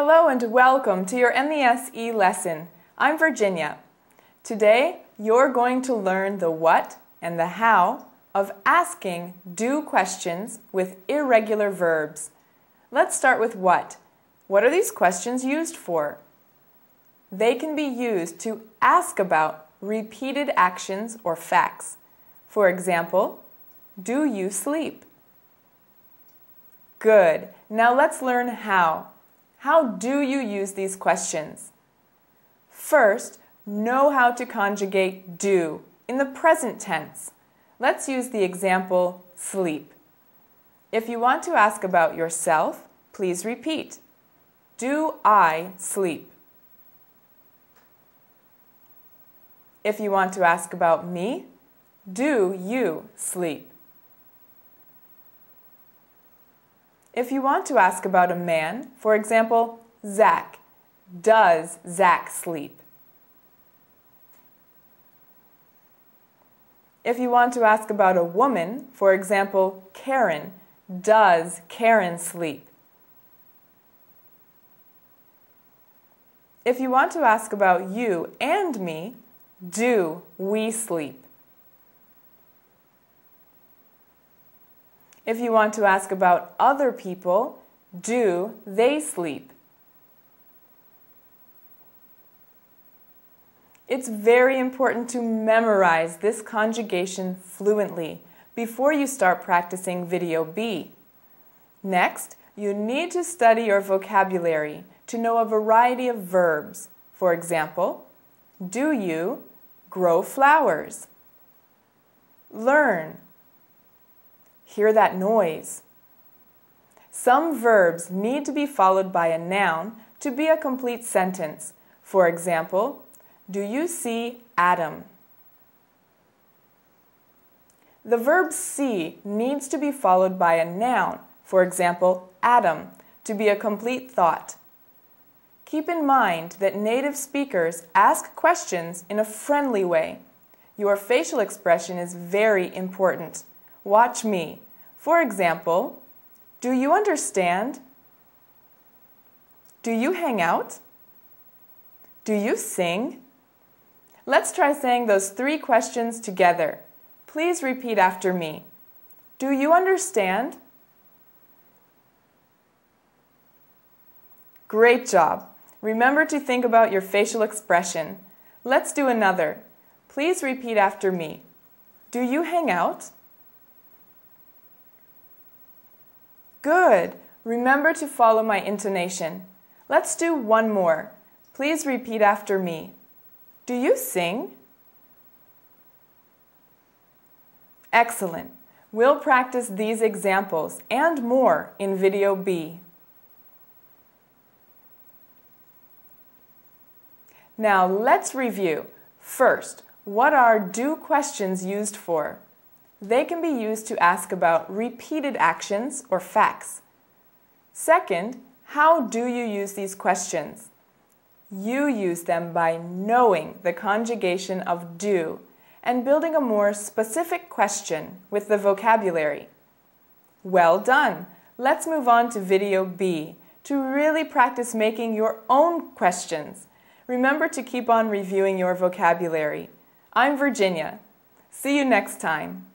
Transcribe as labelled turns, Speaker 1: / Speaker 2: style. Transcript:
Speaker 1: Hello and welcome to your MES lesson. I'm Virginia. Today, you're going to learn the what and the how of asking do questions with irregular verbs. Let's start with what. What are these questions used for? They can be used to ask about repeated actions or facts. For example, do you sleep? Good. Now let's learn how. How do you use these questions? First, know how to conjugate do in the present tense. Let's use the example sleep. If you want to ask about yourself, please repeat. Do I sleep? If you want to ask about me, do you sleep? If you want to ask about a man, for example, Zach, does Zach sleep? If you want to ask about a woman, for example, Karen, does Karen sleep? If you want to ask about you and me, do we sleep? If you want to ask about other people, do they sleep? It's very important to memorize this conjugation fluently before you start practicing video B. Next, you need to study your vocabulary to know a variety of verbs. For example, do you grow flowers? Learn Hear that noise. Some verbs need to be followed by a noun to be a complete sentence. For example, do you see Adam? The verb see needs to be followed by a noun, for example, Adam, to be a complete thought. Keep in mind that native speakers ask questions in a friendly way. Your facial expression is very important. Watch me. For example, do you understand? Do you hang out? Do you sing? Let's try saying those three questions together. Please repeat after me. Do you understand? Great job. Remember to think about your facial expression. Let's do another. Please repeat after me. Do you hang out? Good. Remember to follow my intonation. Let's do one more. Please repeat after me. Do you sing? Excellent. We'll practice these examples and more in video B. Now let's review. First, what are do questions used for? They can be used to ask about repeated actions or facts. Second, how do you use these questions? You use them by knowing the conjugation of do and building a more specific question with the vocabulary. Well done! Let's move on to video B to really practice making your own questions. Remember to keep on reviewing your vocabulary. I'm Virginia. See you next time.